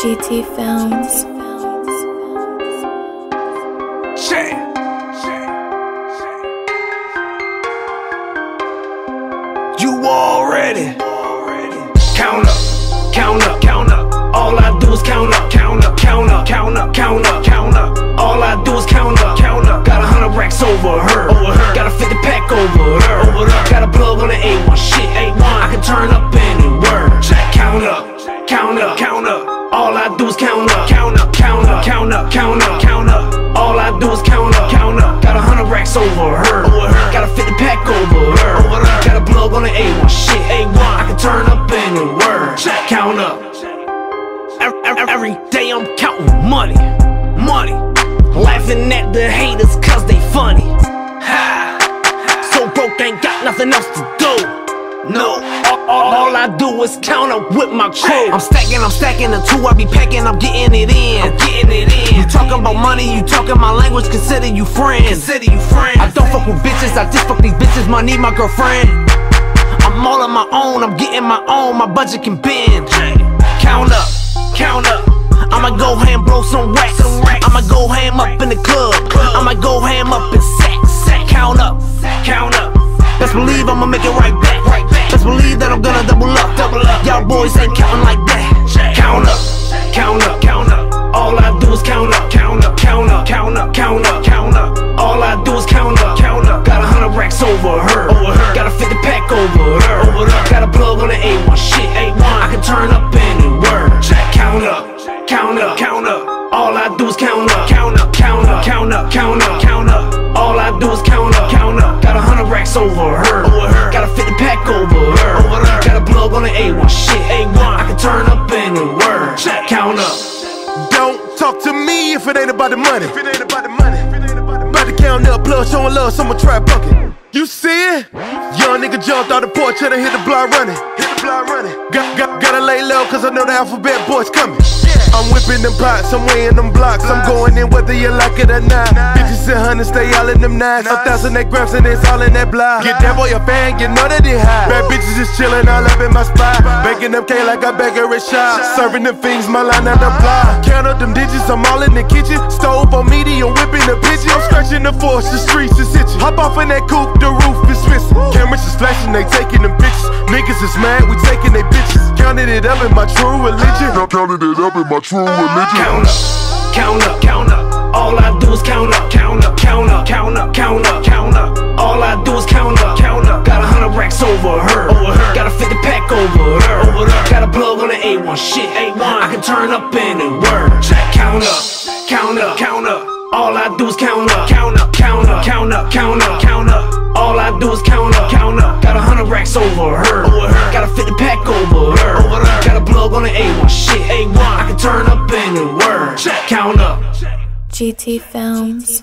GT Films. Check. You already count up, count up, count up. All I do is count up, count up, count up, count up, count up, count up. All I do is count up, count up. Got a hundred racks over her, over her. Got a fifty pack over her, over her. Got a plug on the A1 shit, A1. I can turn up anywhere. Count up, count up, count up. All I do is count up, count up, count up, count up, count up, count up. All I do is count up, count up. Got a hundred racks over her, over her. Got a fifty pack over her, over her. Got a plug on the A1 shit, A1. I can turn up anywhere. Count up. Every day I'm counting money, money. Laughing at the haters cause they funny. Ha. So broke, ain't got nothing else to do. No, all, all, I do is count up with my crew. I'm stacking, I'm stacking the two I be packing, I'm getting it in. I'm getting it in. You talking about money, you talking my language, consider you friends. Consider you friends. I don't fuck with bitches, I just fuck these bitches, money, my girlfriend. I'm all on my own, I'm getting my own, my budget can bend. Count up, count up. I'ma go ham, blow some racks. I'ma go ham up in the club. I'ma go ham up in sex. Count up, count up, count up. All I do is count up, count up. Got a hundred racks over her, over her. Got a 50 pack over her, over her. Got a plug on the A1 shit, A1. I can turn up anywhere. Count up. Don't talk to me if it ain't about the money. If it ain't about the money. If it ain't about to count up, blood showing love, someone try bucket. You see it? Young nigga jumped out the porch and I hit the block running. Hit the block running. Got, got, gotta lay low cause I know the alphabet boys coming. I'm whipping them pots, I'm weighing them blocks. I'm going in whether you like it or not. Bitches and hundreds stay all in them nines. A thousand that grams and it's all in that block. Get that boy a fan, you know that they high. Bad bitches just chillin' all up in my spot. Baking up K like I bake her a shop. Serving them things, my line on the block. Count up them digits, I'm all in the kitchen. Stove on medium, whipping the pigeon. I'm the force, the streets is itching. Hop off in that coupe, the roof is missing. Cameras is flashing, they taking them pictures. Niggas is mad, we taking they bitches. Counted it up in my true religion. Counted it up in my true religion. Count up, count up, count up. All I do is count up, count up, count up, count up, count up, count up. All I do is count up, count up. Got a hundred racks over her, over her. Got a 50 pack over her, over her. Got a plug on the A1 shit, A1. I can turn up anywhere. Count up, count up, count up. All I do is count up, do is count up, count up. Got a hundred racks over her, over her. Got a 50 pack over her, over her. Got a plug on the A1 shit, A1. I can turn up anywhere. Count up. GT Films.